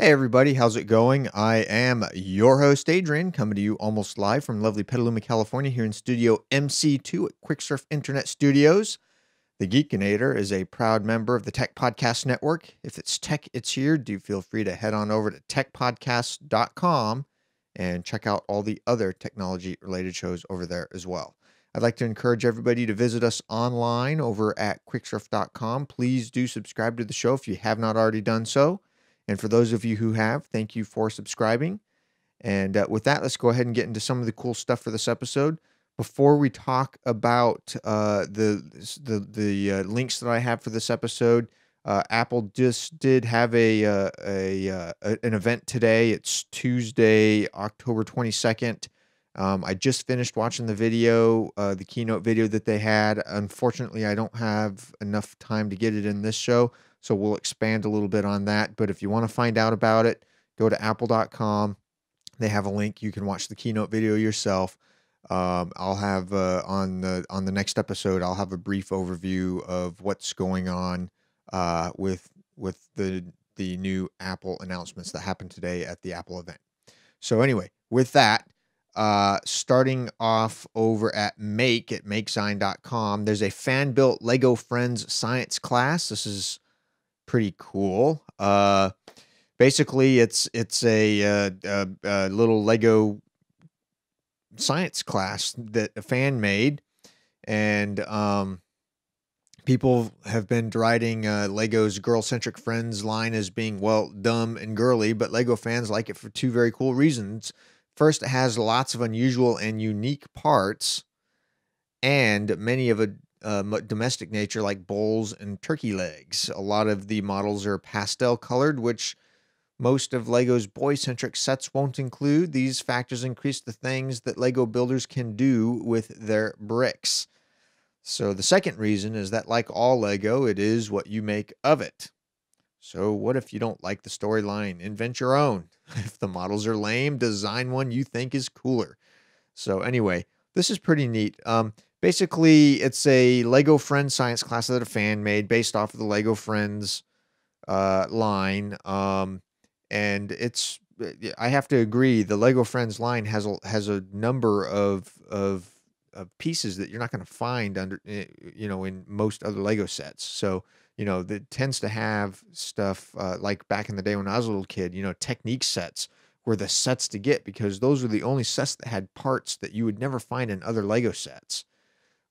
Hey everybody, how's it going? I am your host Adrian, coming to you almost live from lovely Petaluma, California, here in Studio MC2 at Quicksurf Internet Studios. The Geekinator is a proud member of the Tech Podcast Network. If it's tech, it's here. Do feel free to head on over to techpodcast.com and check out all the other technology related shows over there as well. I'd like to encourage everybody to visit us online over at quicksurf.com. Please do subscribe to the show if you have not already done so. And for those of you who have, thank you for subscribing. And uh, with that, let's go ahead and get into some of the cool stuff for this episode. Before we talk about uh, the the the uh, links that I have for this episode, uh, Apple just did have a, uh, a, uh, a an event today. It's Tuesday, October twenty second. Um, I just finished watching the video, the keynote video that they had. Unfortunately, I don't have enough time to get it in this show. So we'll expand a little bit on that. But if you want to find out about it, go to apple.com. They have a link. You can watch the keynote video yourself. Um, I'll have uh, on the on the next episode. I'll have a brief overview of what's going on uh, with with the the new Apple announcements that happened today at the Apple event. So anyway, with that, uh, starting off over at Make at MakeZine.com, there's a fan built Lego Friends science class. This is pretty cool. Uh, basically, it's it's a, a, uh, a, a little Lego science class that a fan made, and um, people have been deriding uh, Lego's girl-centric friends line as being well dumb and girly, but Lego fans like it for two very cool reasons. First, it has lots of unusual and unique parts, and many of a uh, domestic nature like bowls and turkey legs. A lot of the models are pastel colored, which most of LEGO's boy centric sets won't include. These factors increase the things that LEGO builders can do with their bricks. So, the second reason is that, like all LEGO, it is what you make of it. So, what if you don't like the storyline? Invent your own. If the models are lame, design one you think is cooler. So, anyway, this is pretty neat. Um, basically it's a Lego Friends science class that a fan made based off of the Lego Friends uh, line. Um, and it's I have to agree the Lego Friends line has a has a number of of of pieces that you're not going to find under eh, you know in most other Lego sets. So you know that tends to have stuff uh, like back in the day when I was a little kid. You know Technic sets were the sets to get because those were the only sets that had parts that you would never find in other Lego sets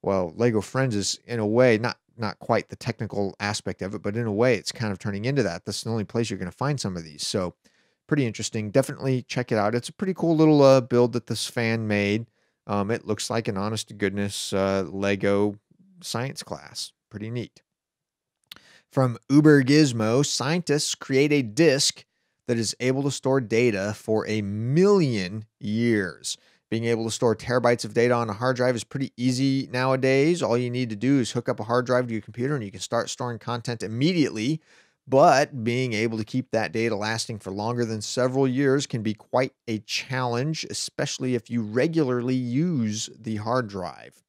well, Lego Friends is in a way not not quite the technical aspect of it, but in a way it's kind of turning into that. That's the only place you're going to find some of these. So pretty interesting. Definitely check it out. It's a pretty cool little uh, build that this fan made. Um, it looks like an honest to goodness uh, Lego science class. Pretty neat. From Uber Gizmo, scientists create a disk that is able to store data for a million years. Being able to store terabytes of data on a hard drive is pretty easy nowadays. All you need to do is hook up a hard drive to your computer and you can start storing content immediately. But being able to keep that data lasting for longer than several years can be quite a challenge, especially if you regularly use the hard drive.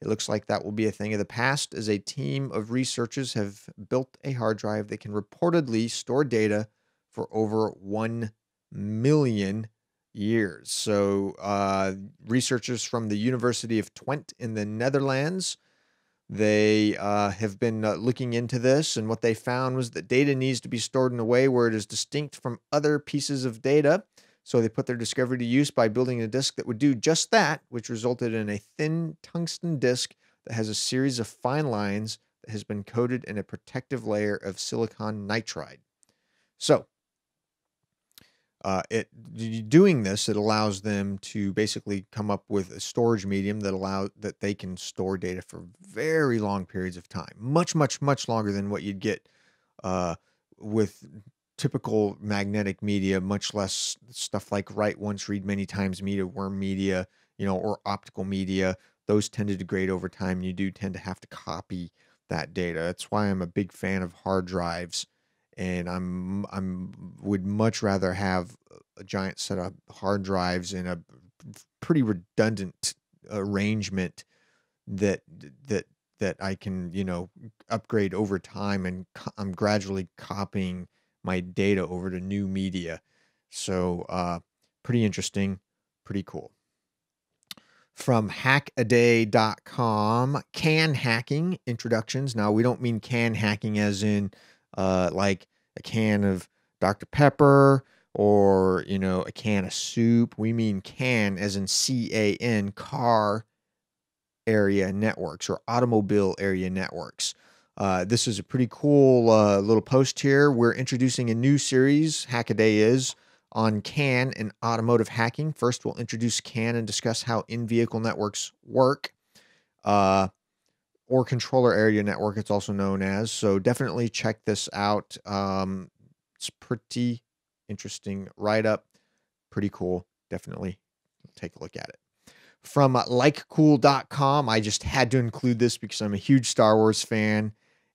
It looks like that will be a thing of the past as a team of researchers have built a hard drive that can reportedly store data for over 1 million years. So, uh, researchers from the University of Twente in the Netherlands, they uh, have been uh, looking into this, and what they found was that data needs to be stored in a way where it is distinct from other pieces of data. So they put their discovery to use by building a disk that would do just that, which resulted in a thin tungsten disk that has a series of fine lines that has been coated in a protective layer of silicon nitride. So uh, it doing this it allows them to basically come up with a storage medium that allow that they can store data for very long periods of time much much much longer than what you'd get uh, with typical magnetic media much less stuff like write once read many times media worm media you know or optical media. Those tend to degrade over time you do tend to have to copy that data. That's why i'm a big fan of hard drives and I'm I'm would much rather have a giant set of hard drives in a pretty redundant arrangement that that that I can you know upgrade over time and I'm gradually copying my data over to new media. So uh, pretty interesting, pretty cool. From hackaday.com, can hacking introductions. Now, we don't mean can hacking as in uh, like a can of Dr. Pepper or, you know, a can of soup. We mean can as in C A N, car area networks or automobile area networks. Uh, this is a pretty cool uh, little post here. We're introducing a new series, Hackaday is, on CAN and automotive hacking. First, we'll introduce CAN and discuss how in vehicle networks work, uh, or controller area network, it's also known as. So, definitely check this out. Um, it's pretty interesting write up, pretty cool. Definitely take a look at it from likecool.com. I just had to include this because I'm a huge Star Wars fan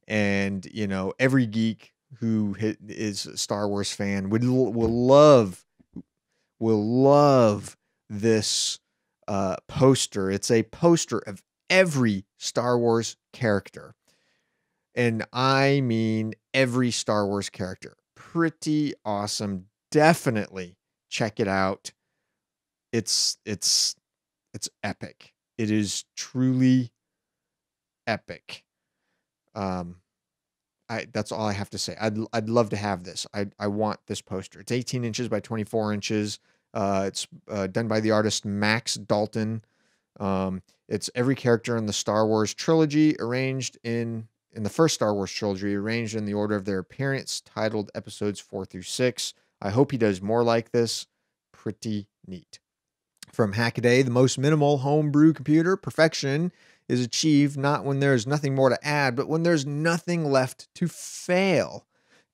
and you know every geek who is a Star Wars fan would will love will love this uh, poster. It's a poster of every Star Wars character, and I mean every Star Wars character. Pretty awesome. Definitely check it out. It's it's it's epic. It is truly epic. Um, I that's all I have to say. I'd I'd love to have this. I I want this poster. It's 18 inches by 24 inches. Uh, it's uh, done by the artist Max Dalton. Um, it's every character in the Star Wars trilogy arranged in in the first Star Wars trilogy, arranged in the order of their appearance, titled episodes four through six. I hope he does more like this. Pretty neat. From Hackaday, the most minimal homebrew computer, perfection is achieved not when there's nothing more to add, but when there's nothing left to fail.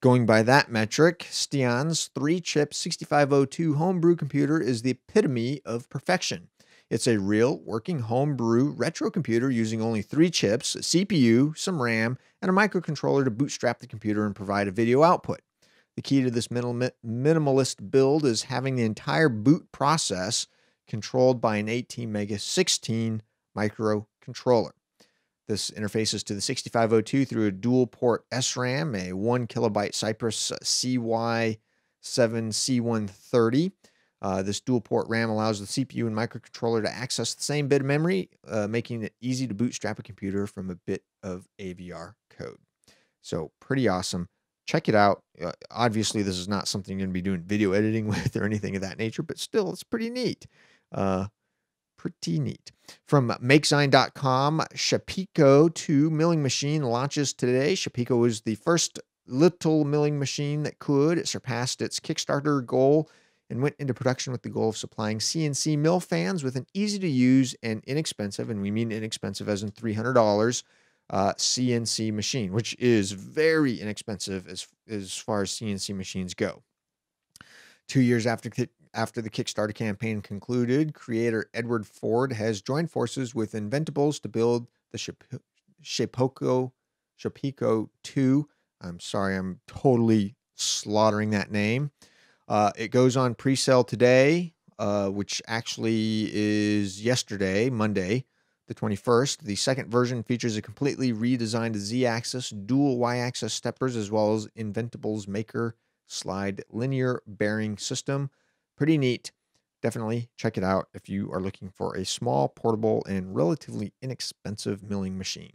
Going by that metric, Stian's three chip 6502 homebrew computer is the epitome of perfection. It's a real working homebrew retro computer using only three chips, a CPU, some RAM, and a microcontroller to bootstrap the computer and provide a video output. The key to this minimalist build is having the entire boot process controlled by an ATmega16 microcontroller. This interfaces to the 6502 through a dual port SRAM, a 1 kilobyte Cypress uh, CY7C130. Uh, this dual port RAM allows the CPU and microcontroller to access the same bit of memory, uh, making it easy to bootstrap a computer from a bit of AVR code. So, pretty awesome. Check it out. Uh, obviously, this is not something you're going to be doing video editing with or anything of that nature, but still, it's pretty neat. Uh, pretty neat. From MakeZine.com, Shapeco 2 milling machine launches today. Shapeco is the first little milling machine that could. It surpassed its Kickstarter goal and went into production with the goal of supplying CNC mill fans with an easy to use and inexpensive, and we mean inexpensive as in $300, uh, CNC machine, which is very inexpensive as, as far as CNC machines go. Two years after after the Kickstarter campaign concluded, creator Edward Ford has joined forces with Inventables to build the Shapeco Shapeco 2. I'm sorry, I'm totally slaughtering that name. Uh, it goes on pre-sale today, uh, which actually is yesterday, Monday, the 21st. The second version features a completely redesigned Z-axis, dual Y-axis steppers, as well as Inventables Maker slide linear bearing system pretty neat. Definitely check it out if you are looking for a small, portable, and relatively inexpensive milling machine.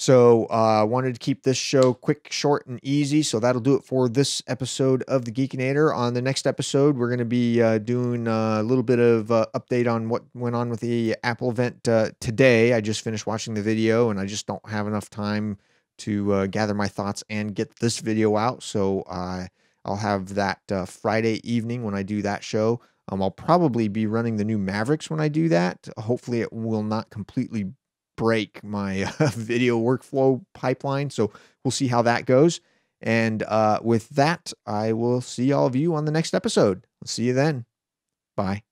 So I uh, wanted to keep this show quick, short, and easy. So that'll do it for this episode of the Geekinator. On the next episode, we're going to be uh, doing a little bit of uh, update on what went on with the Apple event uh, today. I just finished watching the video, and I just don't have enough time to uh, gather my thoughts and get this video out. So I I'll have that uh, Friday evening when I do that show. Um, I'll probably be running the new Mavericks when I do that. Hopefully, it will not completely break my uh, video workflow pipeline. So we'll see how that goes. And uh, with that, I will see all of you on the next episode. See you then. Bye.